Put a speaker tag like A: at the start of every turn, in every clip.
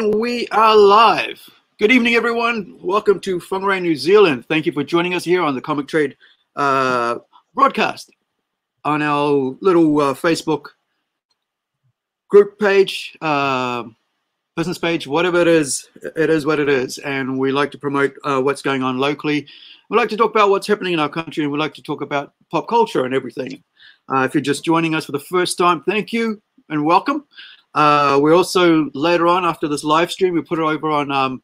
A: And we are live. Good evening, everyone. Welcome to Whangarei, New Zealand. Thank you for joining us here on the Comic Trade uh, broadcast on our little uh, Facebook group page, uh, business page, whatever it is, it is what it is. And we like to promote uh, what's going on locally. We like to talk about what's happening in our country, and we like to talk about pop culture and everything. Uh, if you're just joining us for the first time, thank you and welcome. Uh, we're also later on after this live stream, we put it over on um,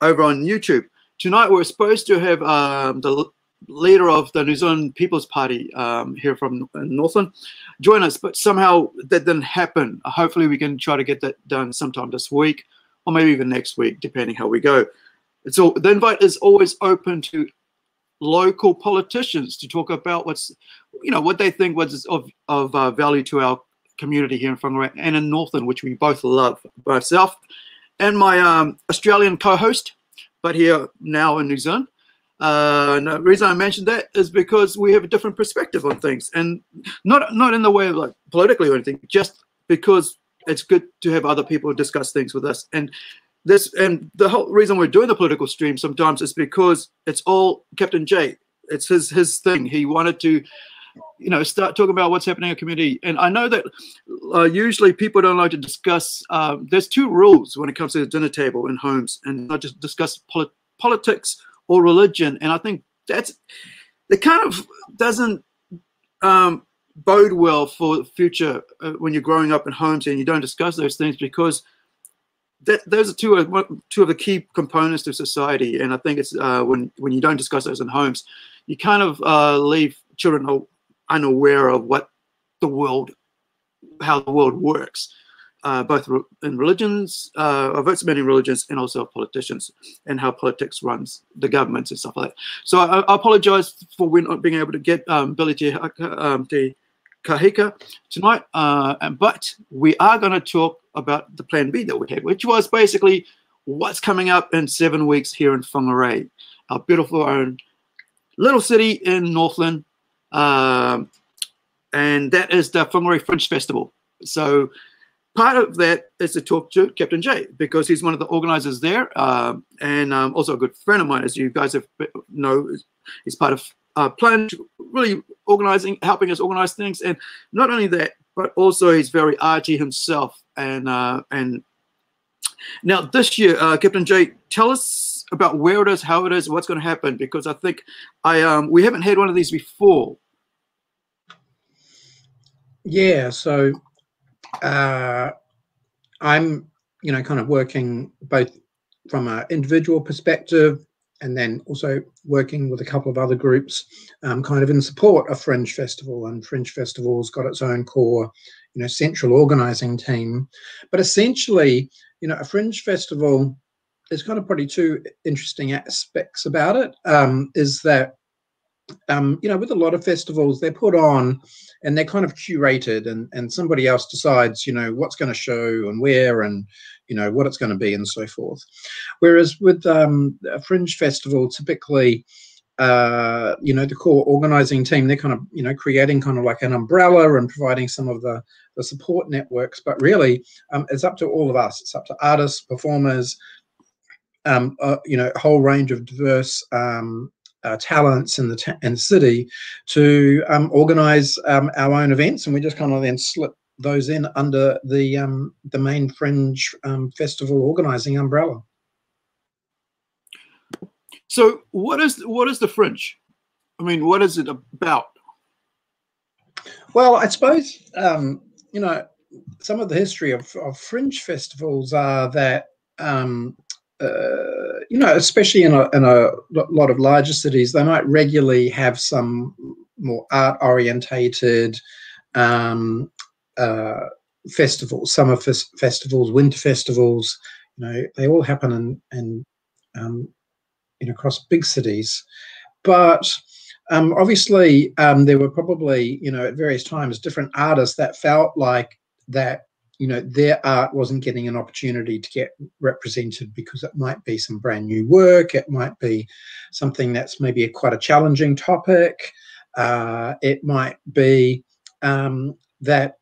A: over on YouTube. Tonight we're supposed to have um, the leader of the New Zealand People's Party um, here from Northland join us, but somehow that didn't happen. Hopefully we can try to get that done sometime this week or maybe even next week, depending how we go. It's all the invite is always open to local politicians to talk about what's you know what they think was of of uh, value to our community here in Whangarei and in Northland, which we both love. Myself and my um, Australian co-host, but here now in New Zealand. Uh, the reason I mentioned that is because we have a different perspective on things, and not not in the way of like politically or anything, just because it's good to have other people discuss things with us. And this and the whole reason we're doing the political stream sometimes is because it's all Captain J. It's his his thing. He wanted to you know, start talking about what's happening in a community. And I know that uh, usually people don't like to discuss. Um, there's two rules when it comes to the dinner table in homes, and not just discuss polit politics or religion. And I think that's it. Kind of doesn't um, bode well for the future uh, when you're growing up in homes and you don't discuss those things because. That, those are two of two of the key components to society, and I think it's uh, when when you don't discuss those in homes, you kind of uh, leave children unaware of what the world, how the world works, uh, both in religions, uh, of many religions, and also politicians, and how politics runs the governments and stuff like that. So I, I apologize for we not being able to get um, Billy Te, um, Te Kahika tonight, uh, but we are going to talk about the Plan B that we had, which was basically what's coming up in seven weeks here in Whangarei, our beautiful own little city in Northland, um, and that is the Whangarei Fringe Festival. So part of that is to talk to Captain J because he's one of the organizers there um, and um, also a good friend of mine, as you guys have know, he's part of uh, Plan, really organizing, helping us organize things. And not only that, but also he's very arty himself. And uh, and now this year, uh, Captain J, tell us about where it is, how it is, what's going to happen, because I think I um, we haven't had one of these before.
B: Yeah, so uh, I'm, you know, kind of working both from an individual perspective and then also working with a couple of other groups um, kind of in support of Fringe Festival. And Fringe Festival's got its own core, you know, central organizing team. But essentially, you know, a Fringe Festival there's kind of probably two interesting aspects about it. Um, is that um, you know, with a lot of festivals, they're put on and they're kind of curated, and and somebody else decides, you know, what's going to show and where, and you know what it's going to be, and so forth. Whereas with um, a fringe festival, typically. Uh, you know the core organizing team they're kind of you know creating kind of like an umbrella and providing some of the the support networks but really um, it's up to all of us it's up to artists performers um, uh, you know, a whole range of diverse um, uh, talents in the, ta- in the city to um, organize um, our own events, and we just kind of then slip those in under the um, the main fringe um, festival organizing umbrella.
A: So, what is what is the fringe? I mean, what is it about?
B: Well, I suppose um, you know some of the history of, of fringe festivals are that um, uh, you know, especially in a, in a lot of larger cities, they might regularly have some more art orientated um, uh, festivals, summer fes- festivals, winter festivals. You know, they all happen in, in um, in across big cities, but um, obviously um, there were probably you know at various times different artists that felt like that you know their art wasn't getting an opportunity to get represented because it might be some brand new work it might be something that's maybe a, quite a challenging topic uh, it might be um, that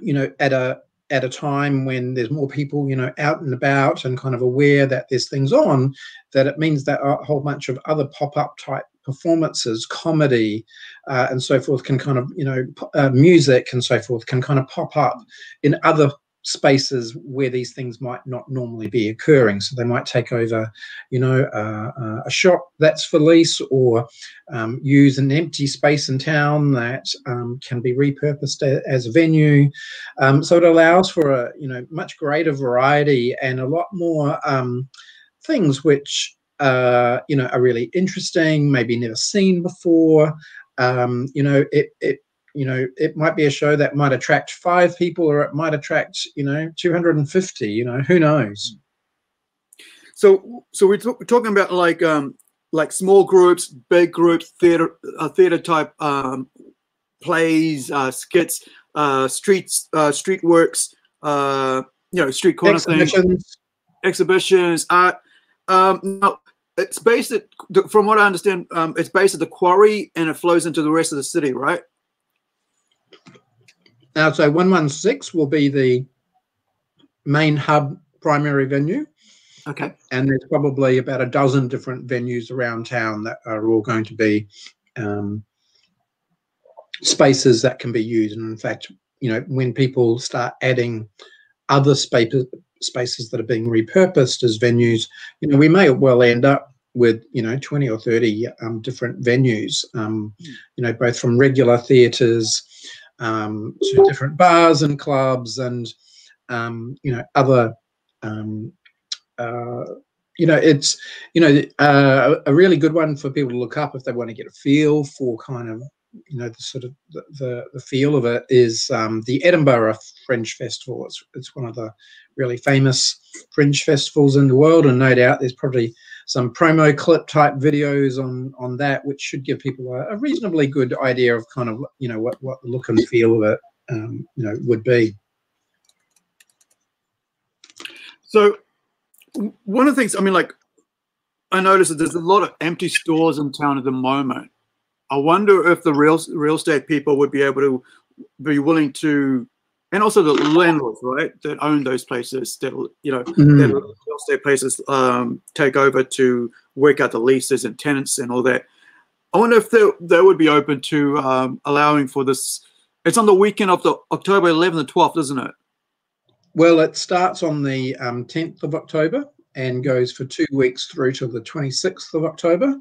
B: you know at a at a time when there's more people, you know, out and about and kind of aware that there's things on, that it means that a whole bunch of other pop-up type performances, comedy, uh, and so forth can kind of, you know, uh, music and so forth can kind of pop up in other spaces where these things might not normally be occurring. So they might take over, you know, uh, a shop that's for lease or um, use an empty space in town that um, can be repurposed as a venue. Um, so it allows for a, you know, much greater variety and a lot more um, things which, uh, you know, are really interesting, maybe never seen before. Um, you know, it, it you know it might be a show that might attract five people or it might attract you know 250 you know who knows
A: so so we're, we're talking about like um like small groups big groups theater uh, theater type um plays uh skits uh streets uh street works uh you know street corner exhibitions. things exhibitions art um now it's based at from what i understand um it's based at the quarry and it flows into the rest of the city right
B: now, so 116 will be the main hub primary venue.
A: Okay.
B: And there's probably about a dozen different venues around town that are all going to be um, spaces that can be used. And in fact, you know, when people start adding other spaces, spaces that are being repurposed as venues, you know, we may well end up with you know 20 or 30 um, different venues um, you know both from regular theaters um, to different bars and clubs and um, you know other um, uh, you know it's you know uh, a really good one for people to look up if they want to get a feel for kind of you know the sort of the, the, the feel of it is um, the Edinburgh Fringe Festival. It's, it's one of the really famous fringe festivals in the world, and no doubt there's probably some promo clip type videos on on that, which should give people a, a reasonably good idea of kind of you know what what the look and feel of it um, you know would be.
A: So one of the things I mean, like I noticed that there's a lot of empty stores in town at the moment. I wonder if the real real estate people would be able to be willing to and also the landlords, right, that own those places, that you know, mm. that real estate places um, take over to work out the leases and tenants and all that. I wonder if they, they would be open to um, allowing for this. It's on the weekend of the October 11th and 12th, isn't it?
B: Well, it starts on the um, 10th of October and goes for two weeks through to the 26th of October.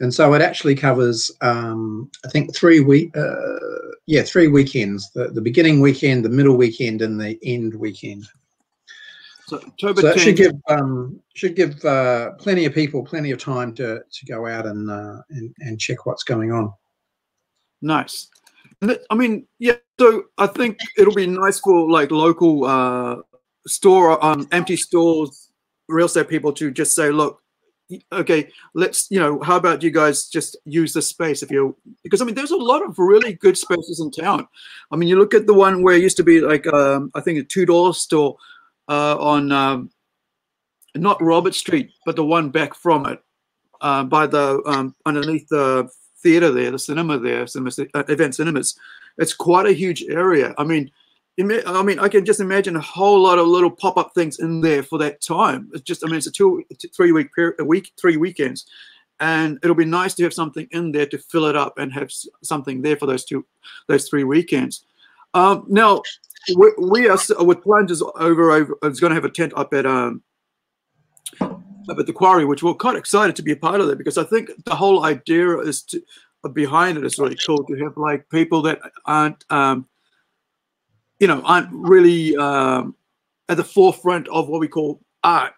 B: And so it actually covers, um, I think, three week, uh, yeah, three weekends: the, the beginning weekend, the middle weekend, and the end weekend. So October so should give um, should give uh, plenty of people plenty of time to to go out and uh, and, and check what's going on.
A: Nice. I mean, yeah. So I think it'll be nice for like local uh, store um, empty stores, real estate people to just say, look, okay, let's, you know, how about you guys just use the space if you, because I mean, there's a lot of really good spaces in town. I mean, you look at the one where it used to be like, um, I think a two dollar store uh, on, um, not Robert Street, but the one back from it, uh, by the, um, underneath the theater there, the cinema there, cinema, uh, event cinemas. It's quite a huge area. I mean, I mean, I can just imagine a whole lot of little pop-up things in there for that time. It's just, I mean, it's a two, three week period, a week, three weekends, and it'll be nice to have something in there to fill it up and have something there for those two, those three weekends. Um, now, we, we, are with plungers over over. It's going to have a tent up at um up at the quarry, which we're quite excited to be a part of that because I think the whole idea is to behind it is really cool to have like people that aren't um you know, aren't really um, at the forefront of what we call art.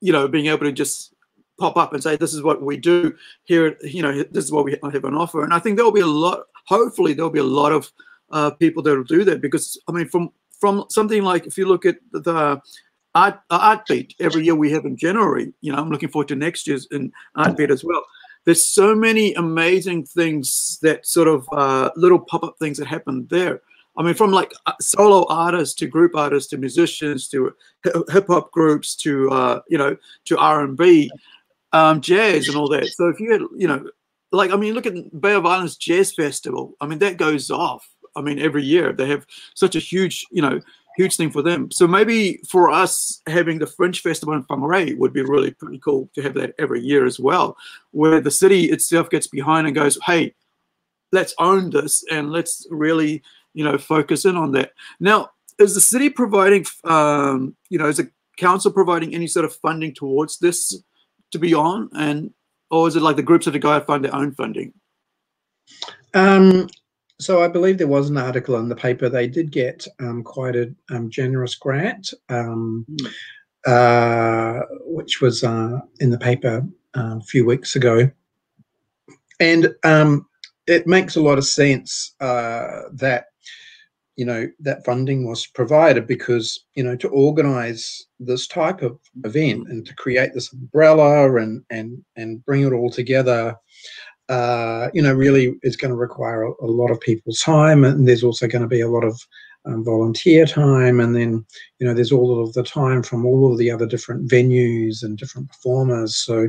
A: You know, being able to just pop up and say, "This is what we do here." You know, this is what we have on offer. And I think there will be a lot. Hopefully, there will be a lot of uh, people that will do that because I mean, from from something like if you look at the art art beat every year we have in January. You know, I'm looking forward to next year's in art beat as well. There's so many amazing things that sort of uh, little pop up things that happen there. I mean, from like uh, solo artists to group artists to musicians to hip hop groups to uh, you know to R and B, um, jazz and all that. So if you had you know, like I mean, look at Bay of Islands Jazz Festival. I mean, that goes off. I mean, every year they have such a huge you know huge thing for them. So maybe for us, having the Fringe Festival in Whangarei would be really pretty cool to have that every year as well, where the city itself gets behind and goes, hey, let's own this and let's really, you know, focus in on that. Now, is the city providing, um, you know, is the council providing any sort of funding towards this to be on? And, or is it like the groups have to go out and find their own funding?
B: Um, so I believe there was an article in the paper. They did get um, quite a um, generous grant, um, mm. uh, which was uh, in the paper uh, a few weeks ago, and um, it makes a lot of sense uh, that you know that funding was provided because you know to organize this type of event and to create this umbrella and and and bring it all together uh, you know, really is going to require a, a, lot of people's time, and there's also going to be a lot of um, volunteer time, and then you know, there's all of the time from all of the other different venues and different performers. So,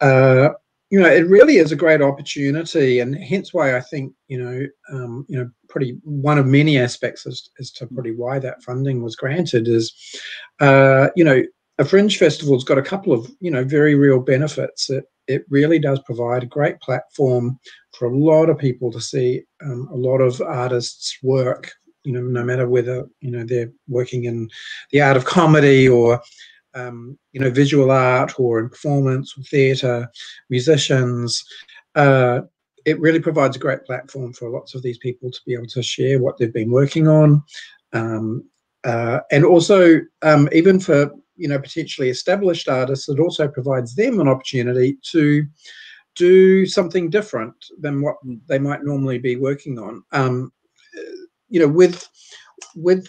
B: uh, you know, it really is a great opportunity, and hence why I think you know, um, you know, pretty one of many aspects as, as to pretty why that funding was granted is, uh, you know, a fringe festival's got a couple of you know very real benefits. It it really does provide a great platform for a lot of people to see um, a lot of artists' work. You know, no matter whether you know they're working in the art of comedy or um, you know visual art or in performance or theatre, musicians. Uh, it really provides a great platform for lots of these people to be able to share what they've been working on, um, uh, and also um, even for you know potentially established artists it also provides them an opportunity to do something different than what they might normally be working on um, you know with with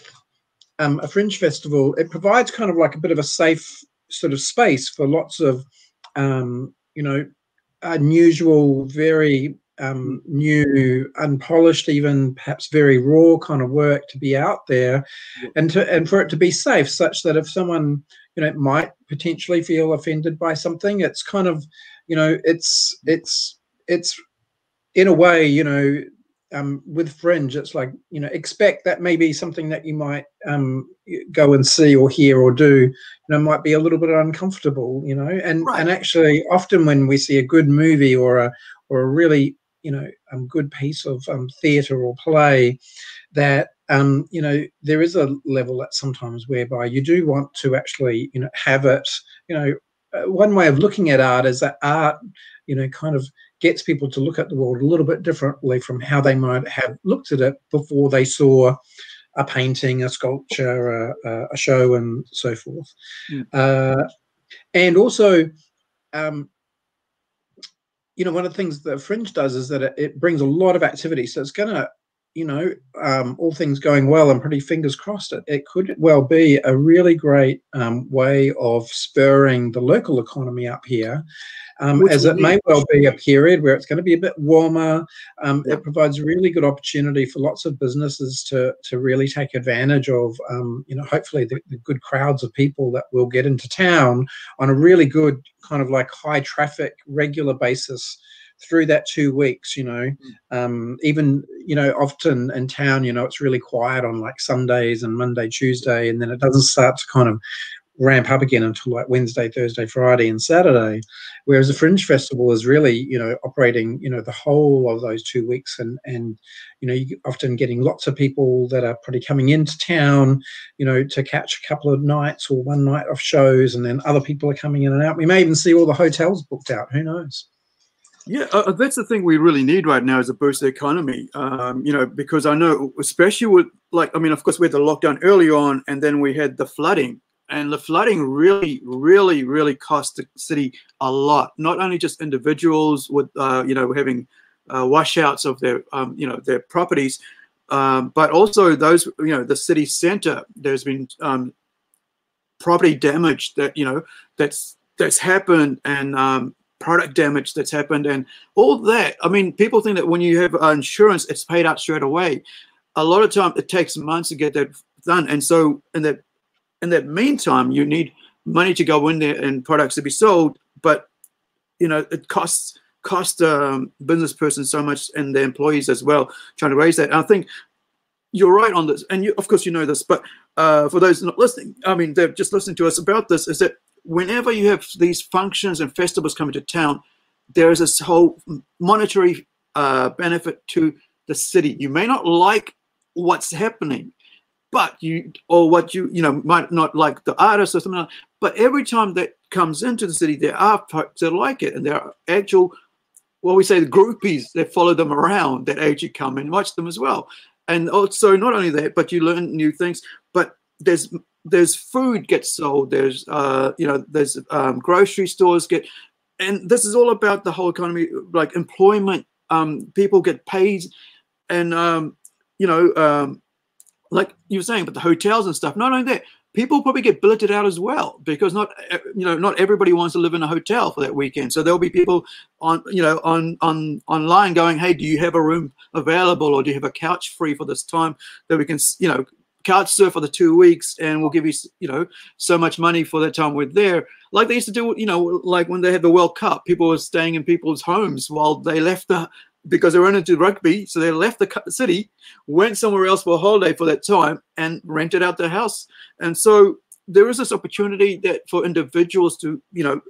B: um, a fringe festival it provides kind of like a bit of a safe sort of space for lots of um, you know unusual very um, new, unpolished, even perhaps very raw kind of work to be out there, and to and for it to be safe, such that if someone you know might potentially feel offended by something, it's kind of you know it's it's it's in a way you know um, with fringe it's like you know expect that maybe something that you might um, go and see or hear or do you know might be a little bit uncomfortable you know and right. and actually often when we see a good movie or a or a really you know um, good piece of um, theatre or play that um, you know there is a level that sometimes whereby you do want to actually you know have it you know uh, one way of looking at art is that art you know kind of gets people to look at the world a little bit differently from how they might have looked at it before they saw a painting, a sculpture, a, a show, and so forth. Mm. Uh, and also, um, you know, one of the things that Fringe does is that it, it brings a lot of activity. So it's going to, you know, um, all things going well and pretty fingers crossed, it, it could well be a really great um, way of spurring the local economy up here um, as it may well be a period where it's going to be a bit warmer. Um, yeah. It provides a really good opportunity for lots of businesses to to really take advantage of, um, you know, hopefully the, the, good crowds of people that will get into town on a really good kind of like high traffic regular basis through that two weeks you know mm. um, even you know often in town you know it's really quiet on like sundays and monday tuesday and then it doesn't start to kind of ramp up again until like Wednesday, Thursday, Friday, and Saturday. Whereas the Fringe Festival is really, you know, operating, you know, the whole of those two weeks, and and you know, you often getting lots of people that are probably coming into town, you know, to catch a couple of nights or one night of shows, and then other people are coming in and out. We may even see all the hotels booked out. Who knows?
A: Yeah, uh, that's the thing we really need right now is a boost the economy. Um, you know, because I know, especially with like, I mean, of course, we had the lockdown early on, and then we had the flooding and the flooding really, really, really cost the city a lot. Not only just individuals with, uh, you know, having uh, washouts of their, um, you know, their properties, um, but also those, you know, the city center. There's been um, property damage that, you know, that's that's happened, and um, product damage that's happened, and all that. I mean, people think that when you have uh, insurance, it's paid out straight away. A lot of time, it takes months to get that done, and so, in that in that meantime, you need money to go in there and products to be sold, but you know it costs cost um, business person so much and the employees as well trying to raise that. And I think you're right on this, and you, of course you know this, but uh, for those not listening, I mean they're just listening to us about this, is that whenever you have these functions and festivals coming to town, there is this whole monetary uh, benefit to the city. You may not like what's happening, but you or what you you know might not like the artist or something like but every time that comes into the city there are folks that like it and there are actual well we say the groupies that follow them around that actually come and watch them as well and also not only that but you learn new things but there's there's food gets sold there's uh you know there's um, grocery stores get and this is all about the whole economy like employment um people get paid and um you know um like you were saying, but the hotels and stuff. Not only that, people probably get billeted out as well because not you know not everybody wants to live in a hotel for that weekend. So there'll be people on you know on on online going, hey, do you have a room available or do you have a couch free for this time that we can you know couch surf for the two weeks and we'll give you you know so much money for that time we're there like they used to do you know like when they had the world cup people were staying in people's homes while they left the because they were into rugby. So they left the city, went somewhere else for a holiday for that time, and rented out their house. And so there is this opportunity that for individuals to, you know,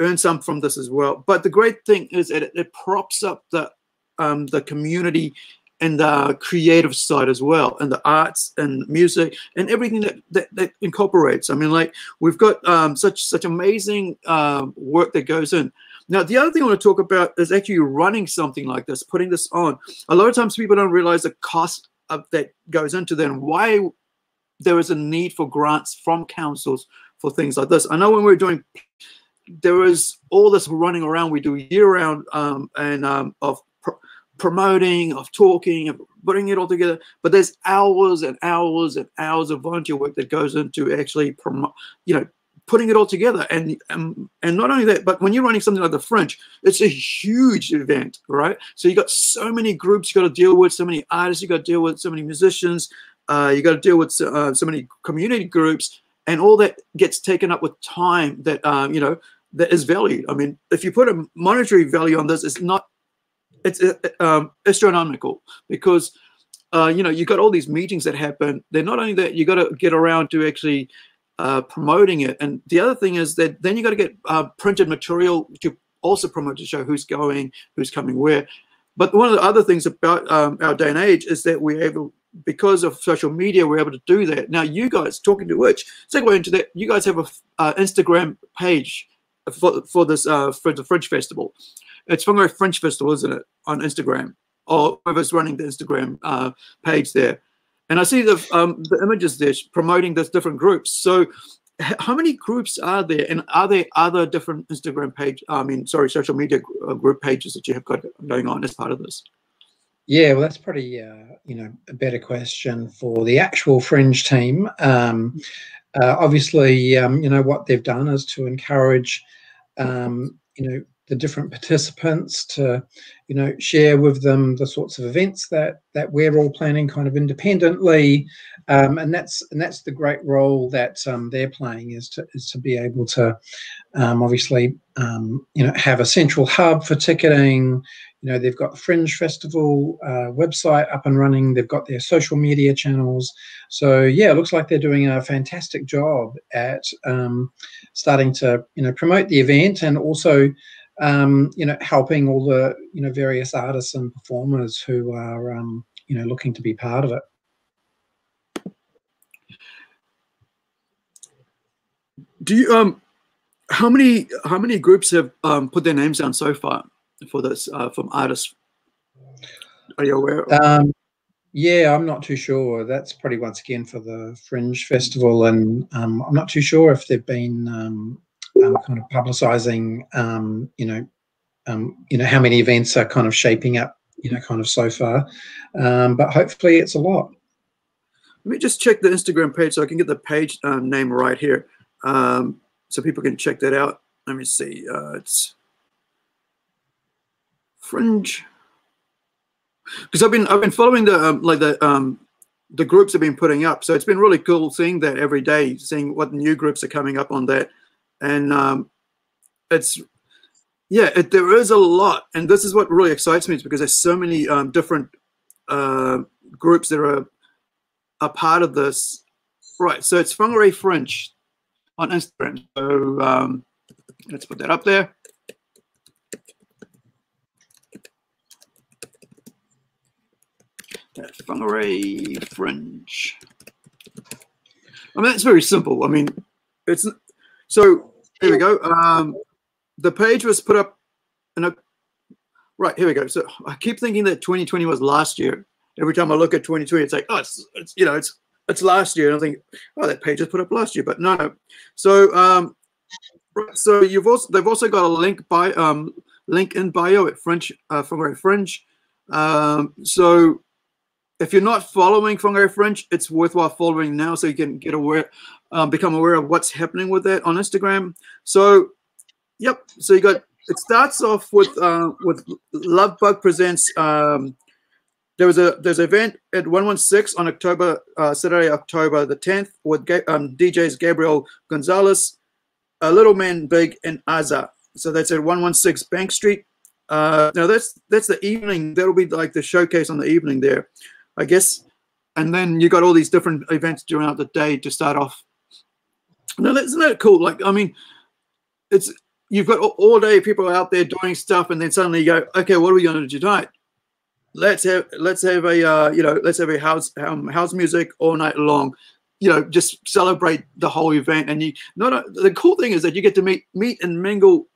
A: earn some from this as well. But the great thing is that it, it props up the um, the community and the creative side as well, and the arts and music and everything that that, that incorporates. I mean, like we've got um, such such amazing uh, work that goes in. Now, the other thing I want to talk about is actually running something like this, putting this on. A lot of times people don't realize the cost of that goes into and why there is a need for grants from councils for things like this. I know when we are doing, there is all this running around we do year round um, and um, of promoting, of talking, of putting it all together. But there's hours and hours and hours of volunteer work that goes into actually promote, you know, putting it all together. And, um, and not only that, but when you're running something like the Fringe, it's a huge event, right? So you got so many groups you got to deal with, so many artists you got to deal with, so many musicians, uh, you got to deal with uh, so many community groups, and all that gets taken up with time that um, you know that is valued. I mean, if you put a monetary value on this, it's not it's uh, um, astronomical because uh, you know you got all these meetings that happen. They're not only that you got to get around to actually uh, promoting it. And the other thing is that then you got to get uh, printed material to also promote to show who's going, who's coming where. But one of the other things about um, our day and age is that we're able, because of social media, we're able to do that. Now, you guys, talking to which, segue into that, you guys have a uh, Instagram page for, for this uh, for the Fringe Festival. It's Whangarei Fringe Festival, isn't it, on Instagram? Or whoever's running the Instagram uh, page there. And I see the um, the images there promoting those different groups. So how many groups are there and are there other different instagram page i mean sorry social media uh, group pages that you have got going on as part of this
B: yeah well that's probably uh, you know a better question for the actual fringe team um, uh, obviously um, you know what they've done is to encourage um, you know the different participants to you know share with them the sorts of events that that we're all planning kind of independently. Um, and that's and that's the great role that um, they're playing is to is to be able to um, obviously um, you know have a central hub for ticketing. You know they've got the fringe festival uh, website up and running. They've got their social media channels. So yeah it looks like they're doing a fantastic job at um, starting to you know promote the event and also um, you know, helping all the you know various artists and performers who are um, you know looking to be part of it.
A: Do you um, how many how many groups have um, put their names down so far for this uh, from artists? Are you aware?
B: Um, yeah, I'm not too sure. That's probably once again for the Fringe Festival, and um, I'm not too sure if they've been um, um, kind of publicizing, um, you know, um, you know how many events are kind of shaping up, you know, kind of so far. Um, but hopefully, it's a lot.
A: Let me just check the Instagram page so I can get the page um, name right here, um, so people can check that out. Let me see. Uh, it's Fringe because I've been I've been following the like the the groups have been putting up. So it's been really cool seeing that every day, seeing what new groups are coming up on that and um, it's yeah, it, there is a lot, and this is what really excites me is because there's so many um, different uh, groups that are a part of this. Right, so it's Whangarei Fringe on Instagram. So um, let's put that up there. Whangarei Fringe. I mean, it's very simple. I mean, it's so here we go. Um, the page was put up in a right here we go. So I keep thinking that 2020 was last year. Every time I look at 2020, it's like, oh, it's, it's you know, it's it's last year. And I think, oh, that page was put up last year, but no. So um, so you've also they've also got a link by um link in bio at Fringe uh, Whangarei Fringe. Um, so if you're not following Whangarei Fringe, it's worthwhile following now so you can get aware, um, become aware of what's happening with that on Instagram. So, yep. So you got it starts off with uh, with Lovebug presents. Um, there was a there's an event at 116 on October uh, Saturday October the 10th with um, DJs Gabriel Gonzalez, a Little Man Big, and Aza. So that's at 116 Bank Street. Uh, now that's that's the evening. That'll be like the showcase on the evening there. I guess. And then you got all these different events during the day to start off. No, isn't that cool? Like, I mean, it's you've got all day people out there doing stuff, and then suddenly you go, okay, what are we going to do tonight? Let's have let's have a uh, you know let's have a house um, house music all night long. You know, just celebrate the whole event. And you not the cool thing is that you get to meet meet and mingle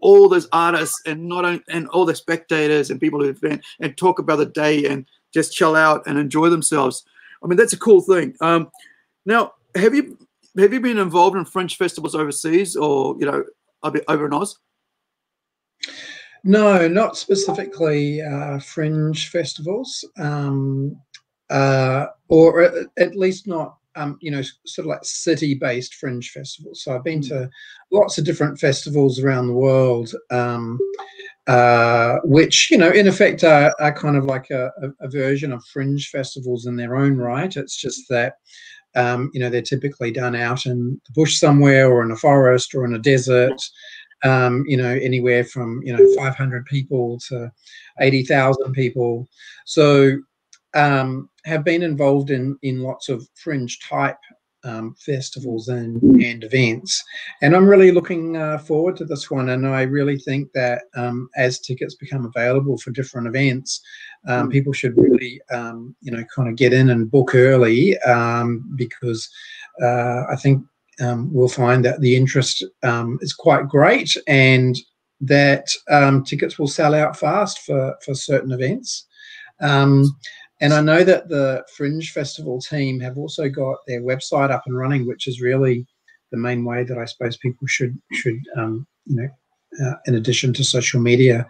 A: all those artists and not and all the spectators and people who event and talk about the day and just chill out and enjoy themselves. I mean, that's a cool thing. Um, now, have you have you been involved in Fringe festivals overseas or you know over in Oz?
B: No, not specifically uh, fringe festivals, um, uh, or at least not um, you know, sort of like city-based fringe festivals. So I've been hmm. to lots of different festivals around the world, um, uh, which you know, in effect, are, are kind of like a, a, version of fringe festivals in their own right. It's just that. Um, you know, they're typically done out in the bush somewhere, or in a forest, or in a desert. Um, you know, anywhere from you know 500 people to 80,000 people. So um, have been involved in in lots of fringe type um, festivals and, and events. And I'm really looking uh, forward to this one. And I really think that um, as tickets become available for different events, um, mm. people should really, um, you know, kind of get in and book early um, because uh, I think um, we'll find that the interest is quite great and that tickets will sell out fast for, for certain events. Um, and I know that the Fringe Festival team have also got their website up and running, which is really the main way that I suppose people should should um, you know, uh, in addition to social media,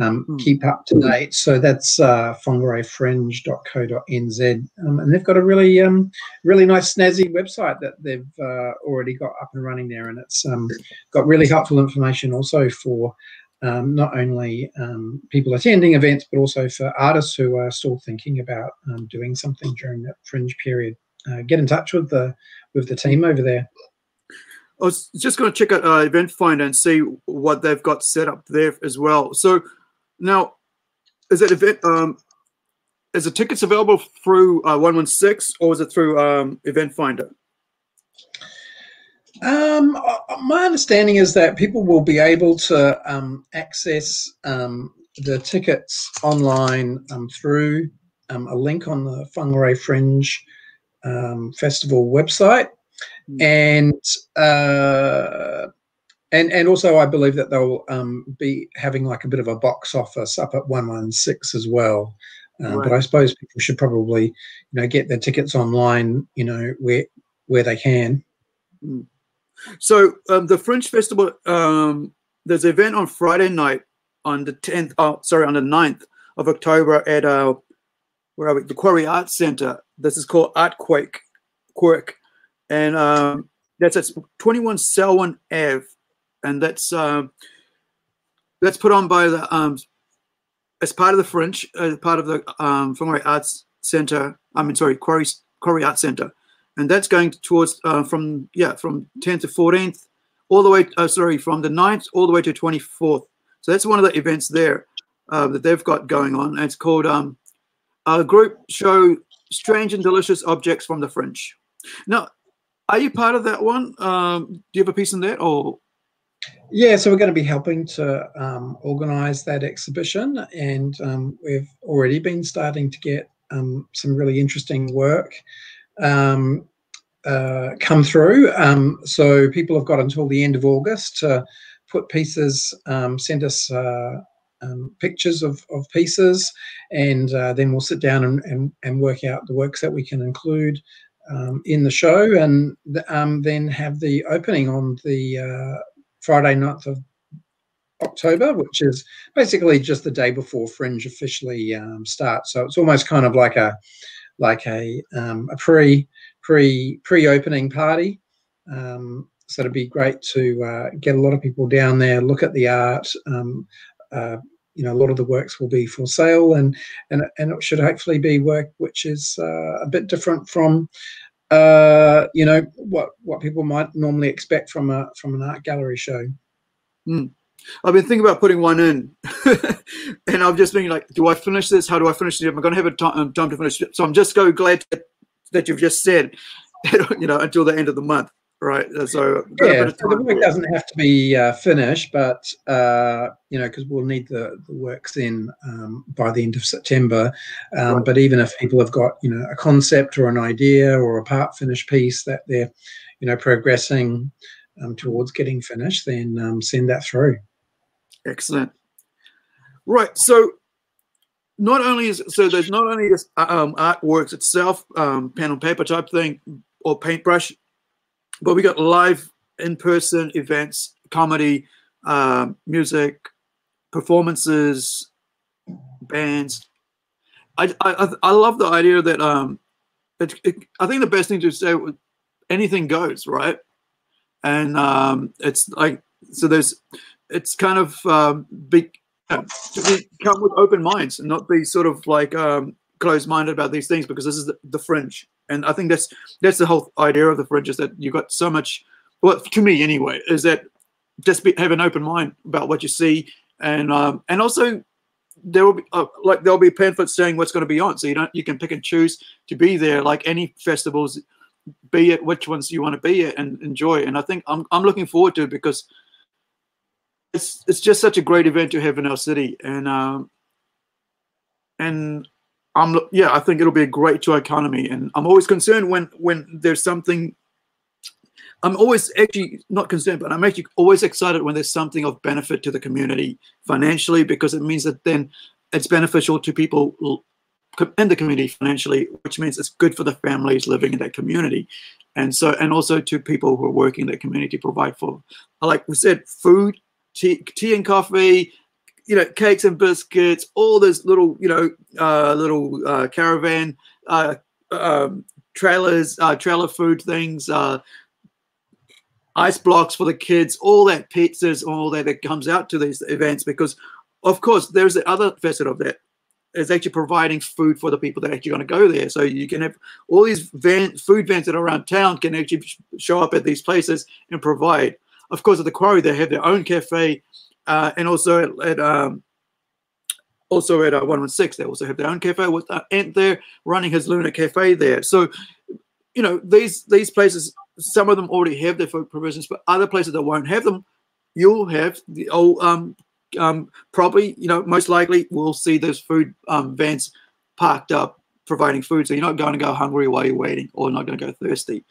B: um, mm. keep up to date. So that's uh, whangareifringe.co.nz, um, and they've got a really um, really nice snazzy website that they've uh, already got up and running there, and it's um, got really helpful information also for um, not only um, people attending events, but also for artists who are still thinking about um, doing something during that fringe period. Uh, get in touch with the with the team over there.
A: I was just going to check out uh, Eventfinda and see what they've got set up there as well. So now, is it event? Um, is the tickets available through uh, One One Six or is it through um, Eventfinda?
B: Um, uh, my understanding is that people will be able to um, access um, the tickets online um, through um, a link on the Whangarei Fringe um, Festival website, mm. and uh, and and also I believe that they'll be having like a bit of a box office up at one one six as well. right. But I suppose people should probably you know get their tickets online, you know where where they can.
A: Mm. So um, the Fringe Festival, um, there's an event on Friday night on the 10th, oh, sorry, on the 9th of October at uh, where are we? the Quarry Arts Center. This is called Artquake, Quirk. And um, that's at 21 Selwyn Ave. And that's um, that's put on by the, um, as part of the Fringe, uh, part of the um, Arts Center, I mean, sorry, Quarry, Quarry Arts Center and that's going towards uh, from yeah from 10th to 14th all the way uh, sorry from the 9th all the way to 24th so that's one of the events there uh, that they've got going on and it's called um, a group show strange and delicious objects from the fringe Now, are you part of that one? Um, do you have a piece in that, or?
B: Yeah, so we're going to be helping to um, organise that exhibition, and um, we've already been starting to get um, some really interesting work um, uh, come through. Um, so people have got until the end of August to put pieces, um, send us uh, um, pictures of, of pieces, and uh, then we'll sit down and, and, and, work out the works that we can include um, in the show, and then have the opening on the uh, Friday, 9th of October, which is basically just the day before Fringe officially um, starts. So it's almost kind of like a like a um, a pre pre pre opening party. Um, so it'd be great to uh, get a lot of people down there, look at the art. Um, uh, you know, a lot of the works will be for sale, and and and it should hopefully be work which is uh, a bit different from, uh, you know, what what people might normally expect from a from an art gallery show.
A: Mm. I've been thinking about putting one in, and I'm just thinking like, do I finish this? How do I finish it? Am I going to have a time, time to finish it? So I'm just so glad that you've just said, you know, until the end of the month right? Uh, so
B: yeah, so the work doesn't have to be uh, finished, but uh, you know, because we'll need the, the works in um, by the end of September. Um, right. But even if people have got you know a concept or an idea or a part finished piece that they're you know progressing um, towards getting finished, then um, send that through.
A: Excellent. Right. So not only is so there's not only this uh, um, artworks itself, um, pen and paper type thing, or paintbrush but we got live in-person events, comedy, uh, music, performances, bands. I, I I love the idea that um, it, it, I think the best thing to say anything goes, right? And um, it's like so there's it's kind of um, be, to be, come with open minds and not be sort of like um, closed-minded about these things because this is the, the fringe and I think that's that's the whole idea of the fringe is that you got so much. Well, to me anyway, is that just be, have an open mind about what you see, and um, and also there will be uh, like there'll be pamphlets saying what's going to be on, so you don't you can pick and choose to be there. Like any festivals, be it which ones you want to be at and enjoy. And I think I'm I'm looking forward to it because it's it's just such a great event to have in our city, and um, and I'm yeah, I think it'll be a great to economy, and I'm always concerned when when there's something. I'm always actually not concerned, but I'm actually always excited when there's something of benefit to the community financially because it means that then it's beneficial to people in the community financially, which means it's good for the families living in that community, and so and also to people who are working in that community provide for, like we said, food, tea, tea and coffee, you know, cakes and biscuits, all those little, you know, uh, little uh, caravan uh, um, trailers, uh, trailer food things, uh, ice blocks for the kids, all that pizzas, all that that comes out to these events because, of course, there's the other facet of that is actually providing food for the people that are actually going to go there. So you can have all these van, food vans that are around town can actually show up at these places and provide. Of course, at the quarry, they have their own cafe uh, and also at, at um, also at uh, 116 they also have their own cafe with uh, Ant there running his Luna Cafe there. So you know these these places, some of them already have their food provisions, but other places that won't have them, you'll have the old um, um, probably you know most likely we'll see those food um, vans parked up providing food, so you're not going to go hungry while you're waiting, or not going to go thirsty.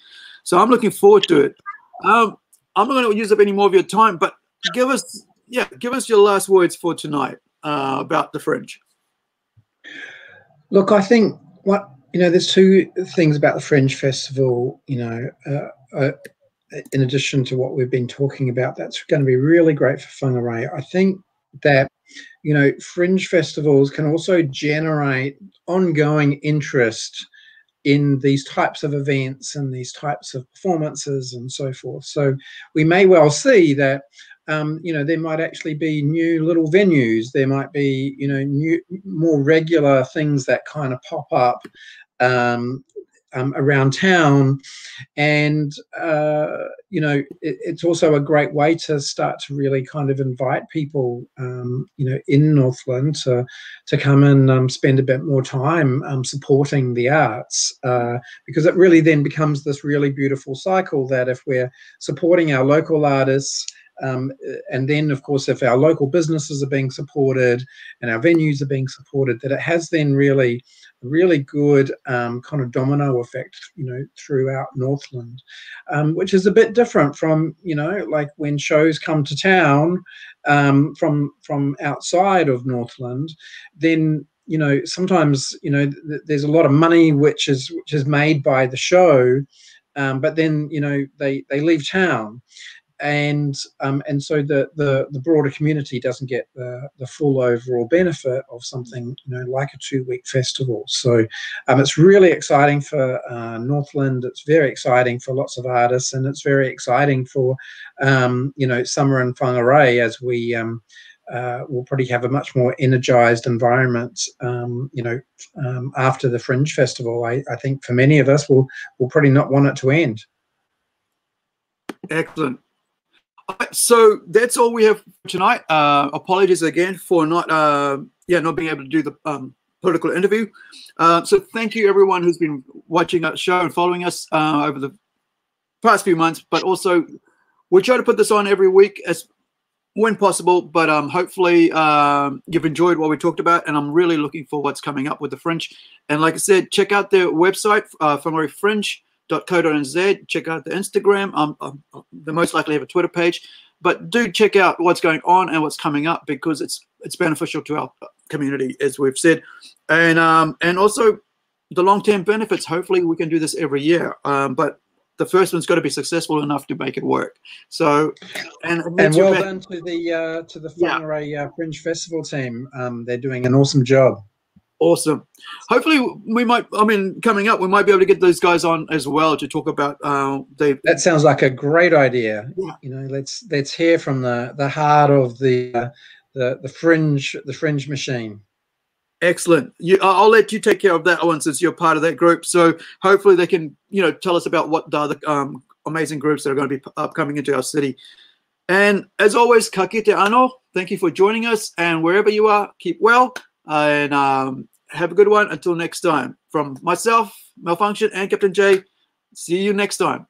A: So I'm looking forward to it. Um, I'm not going to use up any more of your time, but give us yeah, give us your last words for tonight uh, about the Fringe.
B: Look, I think what you know, there's two things about the Fringe Festival. You know, uh, uh, in addition to what we've been talking about, that's going to be really great for Whangarei. I think that you know, Fringe festivals can also generate ongoing interest in these types of events and these types of performances and so forth. So we may well see that um, you know, there might actually be new little venues. There might be, you know, new, more regular things that kind of pop up um, um, around town. And, uh, you know, it, it's also a great way to start to really kind of invite people, um, you know, in Northland to, to come and um, spend a bit more time um, supporting the arts uh, because it really then becomes this really beautiful cycle that if we're supporting our local artists, um, and then, of course, if our local businesses are being supported and our venues are being supported, that it has then really, really good um, kind of domino effect, you know, throughout Northland, um, which is a bit different from, you know, like when shows come to town um, from from outside of Northland, then you know sometimes you know th- there's a lot of money which is which is made by the show um, but then you know they they leave town and um, and so the, the the broader community doesn't get the, the full overall benefit of something you know like a two week festival. So um, it's really exciting for uh, Northland. It's very exciting for lots of artists, and it's very exciting for um, you know summer and Whangarei as we. Um, uh, we'll probably have a much more energized environment, um, you know, um, after the Fringe Festival. I, I think for many of us, we'll, we'll probably not want it to end.
A: Excellent so that's all we have tonight. Uh, apologies again for not, uh, yeah, not being able to do the um, political interview. Uh, so thank you everyone who's been watching our show and following us uh, over the past few months. But also, we try to put this on every week as when possible. But um, hopefully, um, you've enjoyed what we talked about, and I'm really looking for what's coming up with the Fringe. And like I said, check out their website, uh, Whangarei Fringe co.nz. Check out the Instagram. Um, um, they most likely have a Twitter page, but do check out what's going on and what's coming up because it's it's beneficial to our community, as we've said, and um, and also the long term benefits. Hopefully, we can do this every year. Um, but the first one's got to be successful enough to make it work. So, and,
B: and well done to the uh, to the Whangarei yeah. uh, Fringe Festival team. Um, they're doing an awesome job.
A: Awesome. Hopefully, we might. I mean, coming up, we might be able to get those guys on as well to talk about. Uh, they.
B: That sounds like a great idea. Yeah. You know, let's let's hear from the the heart of the uh, the the fringe the fringe machine.
A: Excellent. You, I'll let you take care of that one since you're part of that group. So hopefully they can, you know, tell us about what the other um, amazing groups that are going to be upcoming into our city. And as always, ka kite ano. Thank you for joining us. And wherever you are, keep well and um, have a good one. Until next time, from myself, Malphunkson, and Captain J. See you next time.